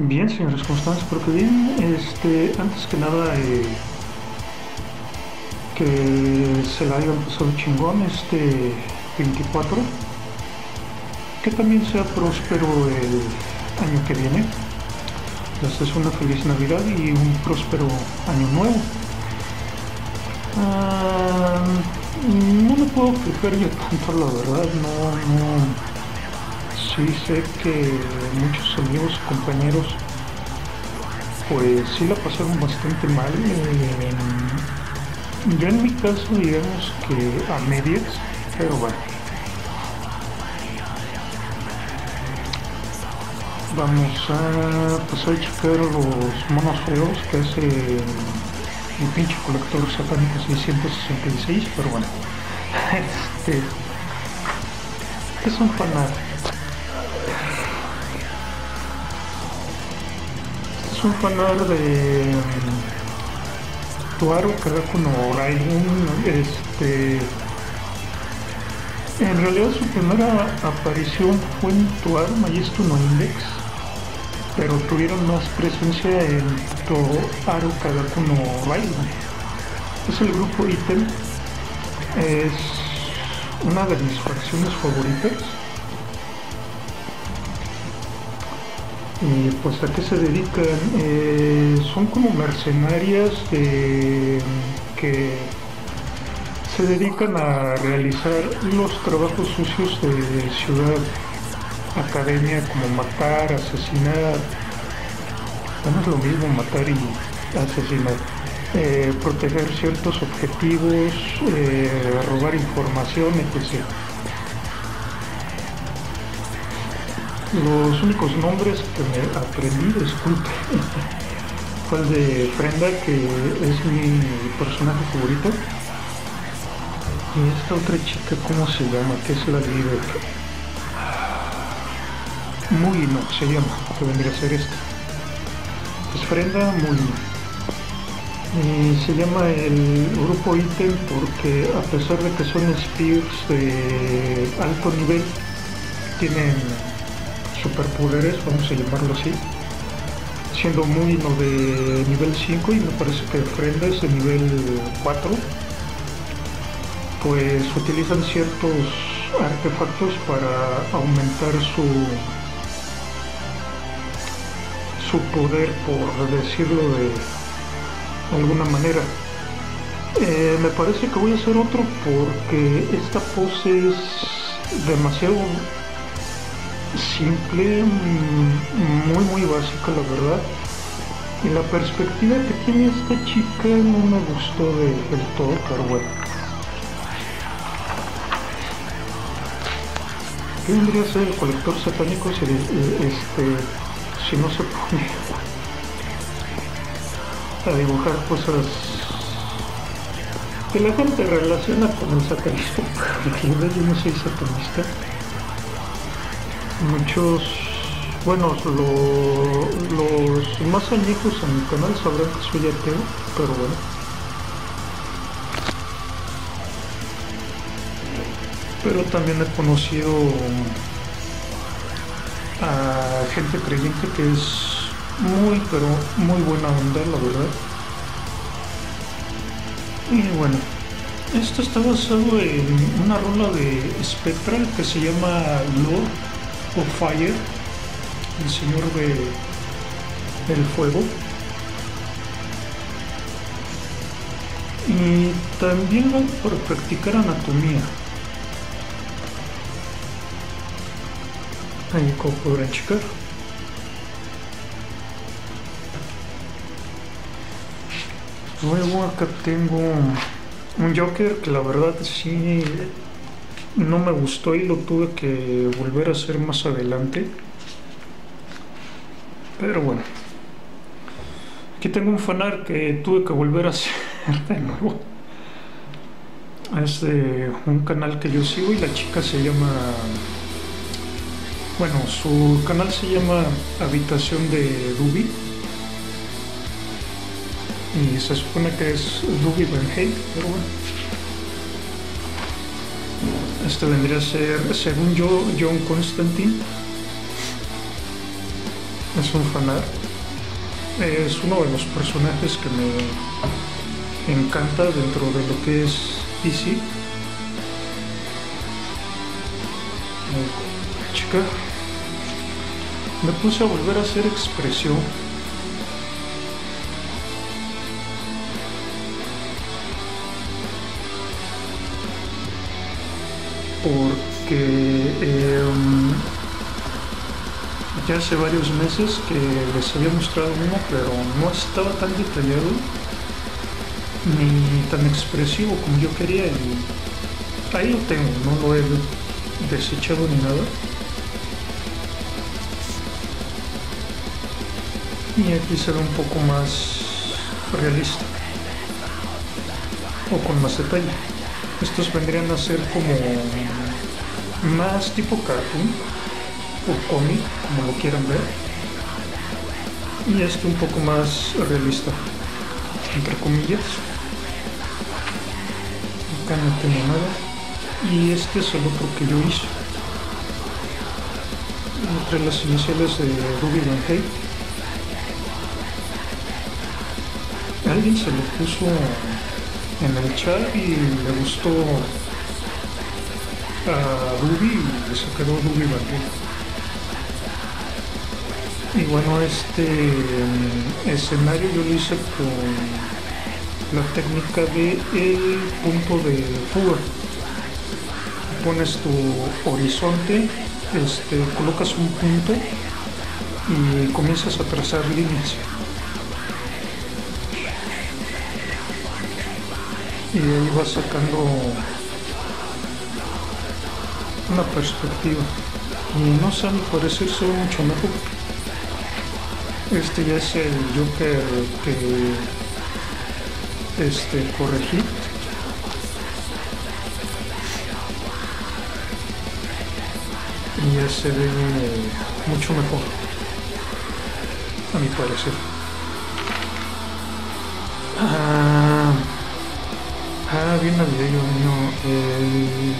Bien, señores, ¿cómo están? Espero que bien. Este, antes que nada, eh, que se la hayan pasado chingón este 24. Que también sea próspero el año que viene. Les deseo una feliz Navidad y un próspero año nuevo. Ah, no me puedo quejar yo tanto, la verdad, no, no. Sí sé que muchos amigos y compañeros pues sí la pasaron bastante mal. Eh, yo en mi caso digamos que a medias, pero bueno. Vamos a pasar a checar los monos feos que hace mi pinche colector satánico 666, pero bueno. Este, es un fanart. Es un fanart de Tuaro Kagaku no Raiden. Este, en realidad su primera aparición fue en Tuaro Majestu no Index pero tuvieron más presencia en Toaru Kagaku no Raiden. Es el grupo Item, es una de mis facciones favoritas. Y pues a qué se dedican? Eh, son como mercenarias que se dedican a realizar los trabajos sucios de ciudad academia como matar, asesinar, no es lo mismo matar y asesinar, eh, proteger ciertos objetivos, eh, robar información, etc. Los únicos nombres que me aprendí, disculpe, fue el de Frenda, que es mi personaje favorito. Y esta otra chica, ¿cómo se llama? Que es la líder. Muy no, se llama, que vendría a ser esto. Es Frenda Muy Y se llama el grupo Item porque a pesar de que son spears de alto nivel, tienen superpoderes, vamos a llamarlo así, siendo muy no de nivel 5 y me parece que Frenda es de nivel 4, pues utilizan ciertos artefactos para aumentar su su poder, por decirlo de alguna manera. Eh, me parece que voy a hacer otro porque esta pose es demasiado simple, mm, muy muy básica la verdad. Y la perspectiva que tiene esta chica no me gustó del todo, pero bueno. ¿Qué vendría a ser el colector satánico si este si no se pone a dibujar cosas que la gente relaciona con el satanismo, yo no soy satanista. Muchos, bueno, los más añejos en mi canal sabrán que soy ateo, pero bueno. Pero también he conocido a gente creyente que es muy, pero muy buena onda, la verdad. Y bueno, esto está basado en una rola de Spectral que se llama Lord Fire, el señor de, del fuego. Y también para practicar anatomía. Ahí como podrán checar. Luego acá tengo un Joker que la verdad sí no me gustó y lo tuve que volver a hacer más adelante. Pero bueno. Aquí tengo un fanar que tuve que volver a hacer de nuevo. Es de un canal que yo sigo y la chica se llama bueno, su canal se llama Habitación de Dubi. Y se supone que es Dubi Van pero bueno. Este vendría a ser, según yo, John Constantine. es un fanart. Es uno de los personajes que me encanta dentro de lo que es DC. Chica, me puse a volver a hacer expresión. Porque em, ya hace varios meses que les había mostrado uno, pero no estaba tan detallado ni tan expresivo como yo quería y ahí lo tengo, no lo he desechado ni nada. Y aquí se ve un poco más realista o con más detalle. Estos vendrían a ser como más tipo cartoon o cómic, como lo quieran ver. Y este un poco más realista, entre comillas. Acá no tengo nada. Y este es el otro que yo hice. Entre las iniciales de Ruby Van Hay. Alguien se lo puso en el chat y le gustó a Ruby y se quedó Ruby Hay. Y bueno, este mm, escenario yo lo hice con la técnica de el punto de fuga. Pones tu horizonte, este, colocas un punto y comienzas a trazar líneas. Y ahí vas sacando una perspectiva. Y no sé, a mi parecer se ve mucho mejor. Este ya es el Joker que este, corregí. Y ya se ve mucho mejor, a mi parecer. Ah, ah bien navideño, no, el,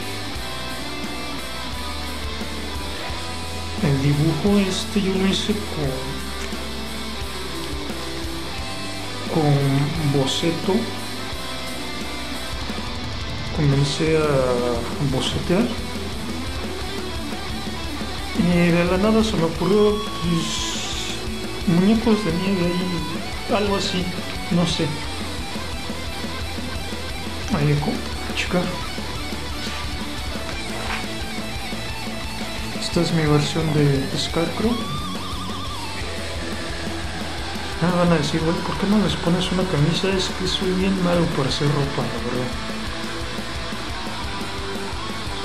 el dibujo este yo lo hice con con boceto. Comencé a bocetear. Y de la nada se me ocurrió pues, muñecos de nieve y algo así, no sé. Ahí chica. Esta es mi versión de Scarecrow. Ah, van a decir, güey, ¿por qué no les pones una camisa? Es que soy bien malo para hacer ropa, la verdad.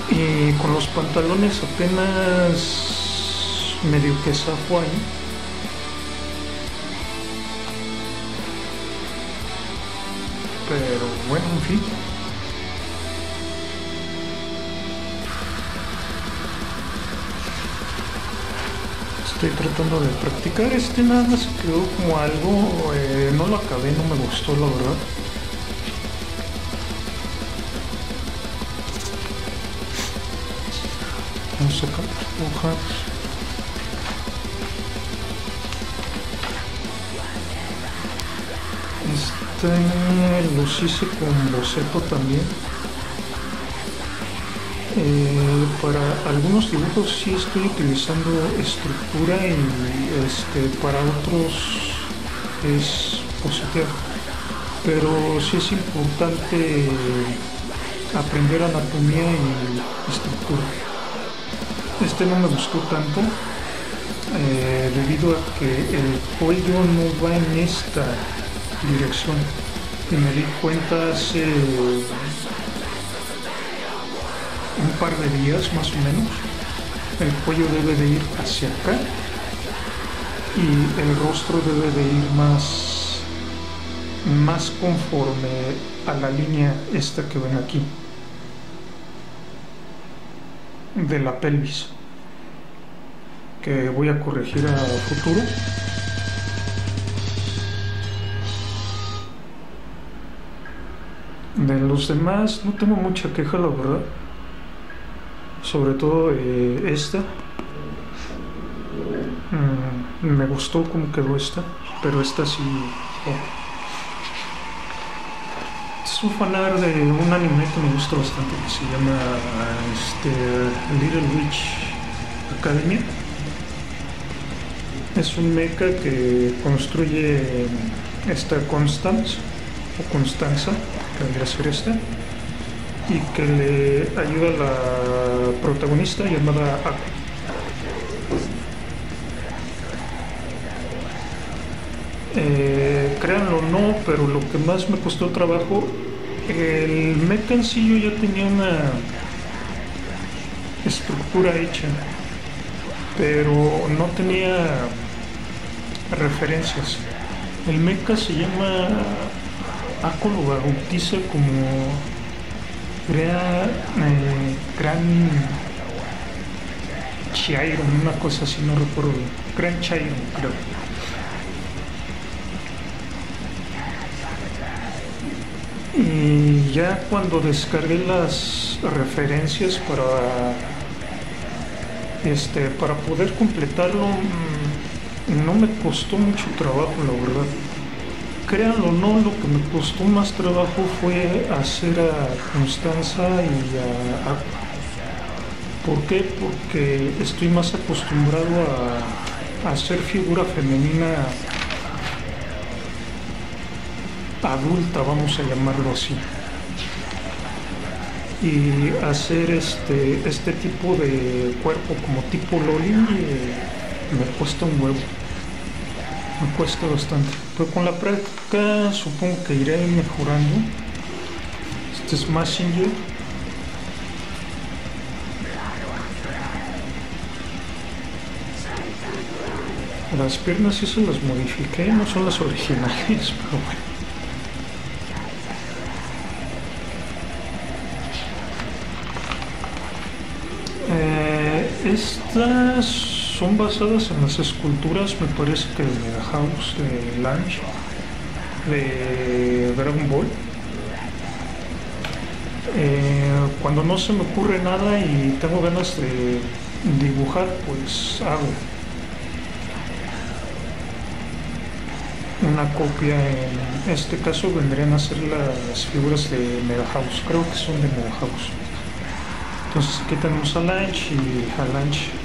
Y con los pantalones apenas medio que zafo ahí. Estoy tratando de practicar. Este nada más quedó como algo, eh, no lo acabé, no me gustó la verdad. Vamos a sacar hojas. Los hice con boceto también. Eh, para algunos dibujos sí estoy utilizando estructura y este, para otros es positivo. Pero sí es importante aprender anatomía y estructura. Este no me gustó tanto eh, debido a que el cuello no va en esta dirección. Y me di cuenta hace un par de días más o menos, el cuello debe de ir hacia acá y el rostro debe de ir más, más conforme a la línea esta que ven aquí de la pelvis que voy a corregir a futuro de los demás no tengo mucha queja la verdad. Sobre todo eh, esta. Mm, me gustó cómo quedó esta, pero esta sí... Es un fanart de un anime que me gusta bastante que se llama este, Little Witch Academia. Es un mecha que construye esta Constance o Constanza, que vendría a ser esta, y que le ayuda a la protagonista llamada Aqua. Eh, créanlo o no, pero lo que más me costó trabajo, el mecha en sí ya tenía una estructura hecha, pero no tenía referencias. El mecha se llama Aco lo bautiza como crea eh, gran Chiron, una cosa así, no recuerdo Gran Chiron, creo. Y ya cuando descargué las referencias para este para poder completarlo mm, no me costó mucho trabajo la verdad créanlo o no lo que me costó más trabajo fue hacer a Constanza y a Aqua ¿por qué? porque estoy más acostumbrado a, a hacer figura femenina adulta, vamos a llamarlo así. Y hacer este, este tipo de cuerpo como tipo Loli me cuesta un huevo. Me cuesta bastante. Pero con la práctica supongo que iré mejorando. Este es Messenger. Las piernas sí se las modifiqué, no son las originales, pero bueno. Estas son basadas en las esculturas, me parece que de Mega House, de Lunch, de Dragon Ball. Eh, cuando no se me ocurre nada y tengo ganas de dibujar, pues hago una copia. En este caso vendrían a ser las figuras de Mega House, creo que son de Mega House. Entonces aquí tenemos a Lunch y a Lunch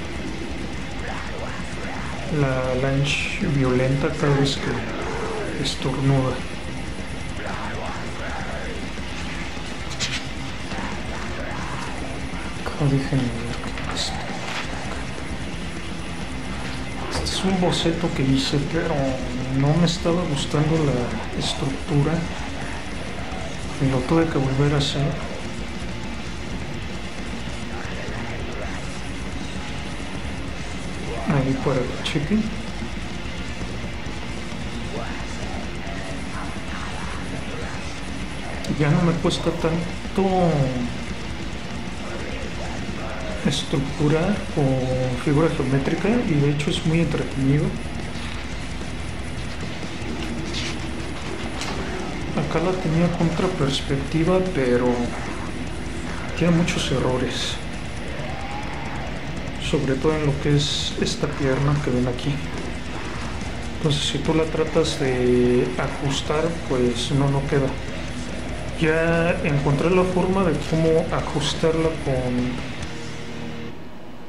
la Lunch violenta cada vez que estornuda. Déjenme. Este es un boceto que hice, pero no me estaba gustando la estructura y lo tuve que volver a hacer. Por el chicken. Ya no me cuesta tanto estructurar con figura geométrica y de hecho es muy entretenido. Acá la tenía contra perspectiva pero tiene muchos errores sobre todo en lo que es esta pierna que ven aquí. Entonces si tú la tratas de ajustar pues no no queda. Ya encontré la forma de cómo ajustarla con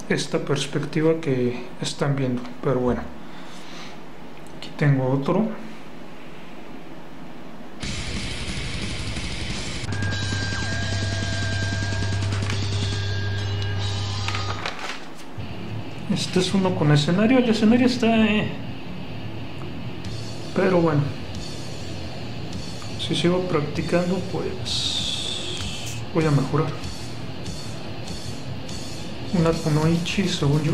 esta perspectiva que están viendo pero bueno aquí tengo otro Este es uno con escenario. El escenario está... Eh, pero bueno. Si sigo practicando, pues... Voy a mejorar. Una Kunoichi, según yo.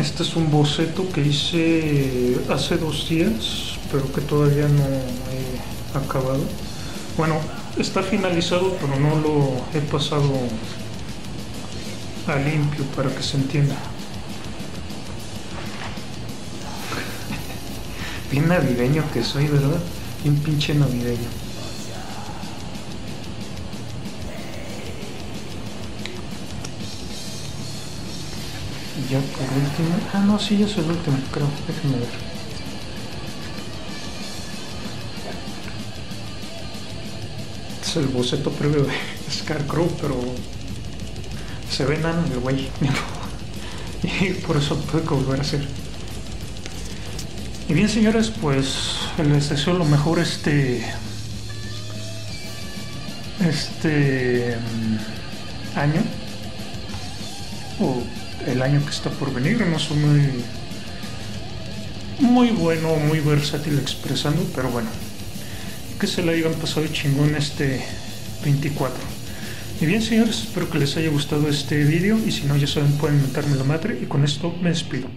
Este es un boceto que hice hace dos días, pero que todavía no he acabado. Bueno, está finalizado, pero no lo he pasado a limpio para que se entienda. Bien navideño que soy, ¿verdad? Bien pinche navideño. Ya por último. Ah, no, sí, ya es el último, creo. Déjenme ver. Es el boceto previo de Scarecrow, pero se ve nano el güey. y por eso tuve que volver a hacer. Y bien, señores, pues les deseo lo mejor este. Este. mm, año. O el año que está por venir. No soy muy. Muy bueno, muy versátil expresando, pero bueno. Que se la hayan pasado chingón este 24. Y bien, señores, espero que les haya gustado este vídeo. Y si no, ya saben, pueden mentarme la madre. Y con esto me despido.